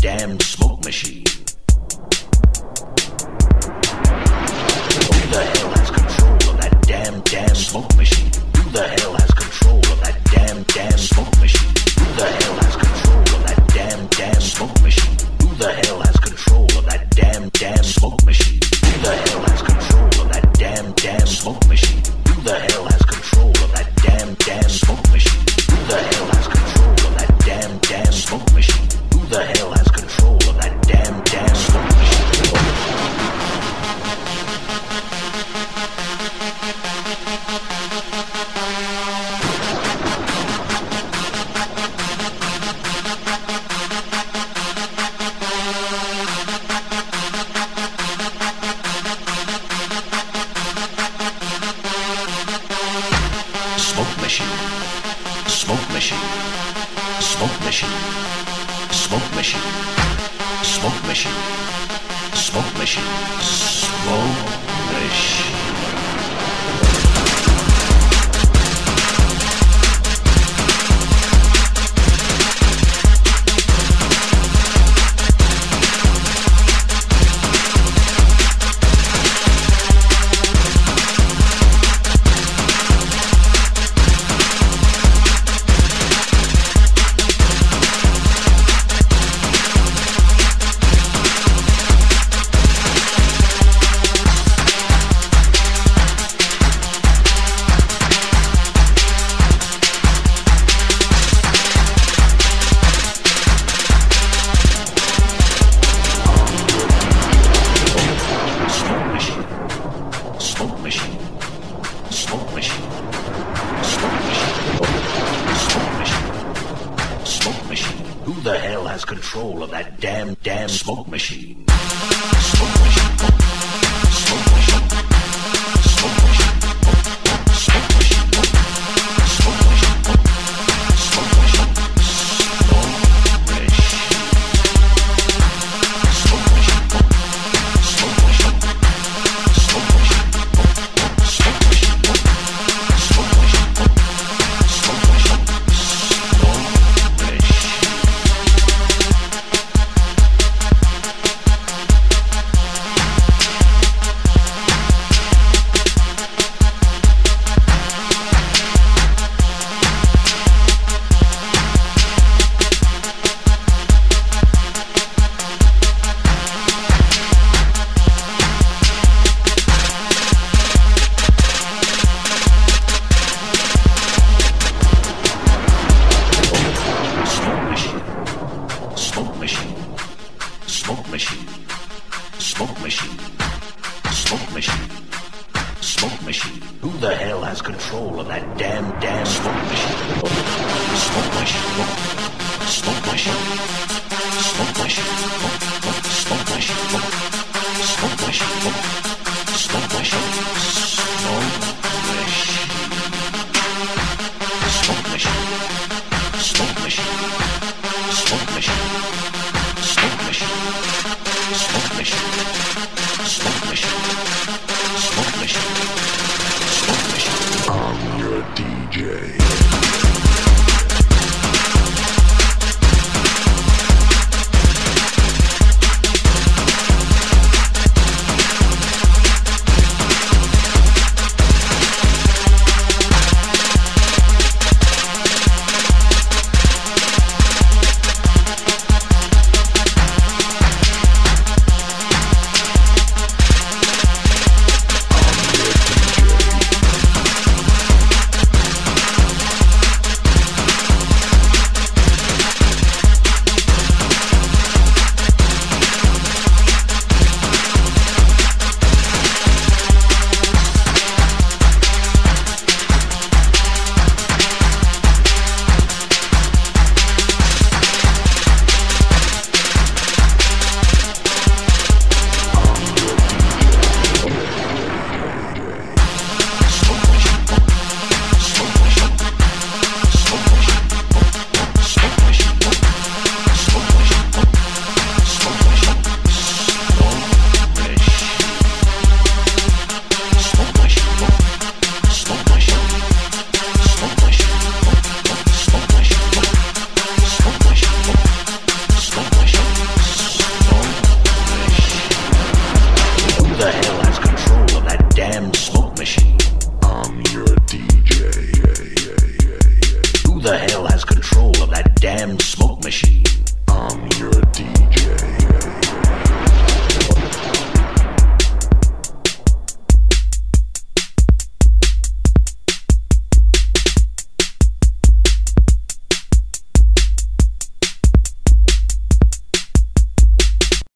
goddamn smoke machine. Who the hell has control of that damn damn smoke machine? Who the hell has control of that damn damn smoke machine? Who the hell has control of that damn damn smoke machine? Who the hell has control of that damn damn smoke machine? Who the hell has control of that damn damn smoke machine? Who the hell has control of that damn damn smoke machine? Who the hell has control of that damn damn smoke machine? the hell has control of that damn dance Smoke machine. Smoke machine. Smoke machine. Smoke machine. Smoke machine. Smoke machine. Smoke machine. Smoke machine. Smoke machine. Smoke machine. Smoke machine. Smoke machine. Who the hell has control of that damn, damn smoke machine? Smoke machine. Control of that damn, damn smoke machine? Smoke machine. Smoke machine. Smoke machine. Smoke machine. Smoke machine. Smoke machine. Smoke Who the hell has control of that damn smoke machine? Um, I'm your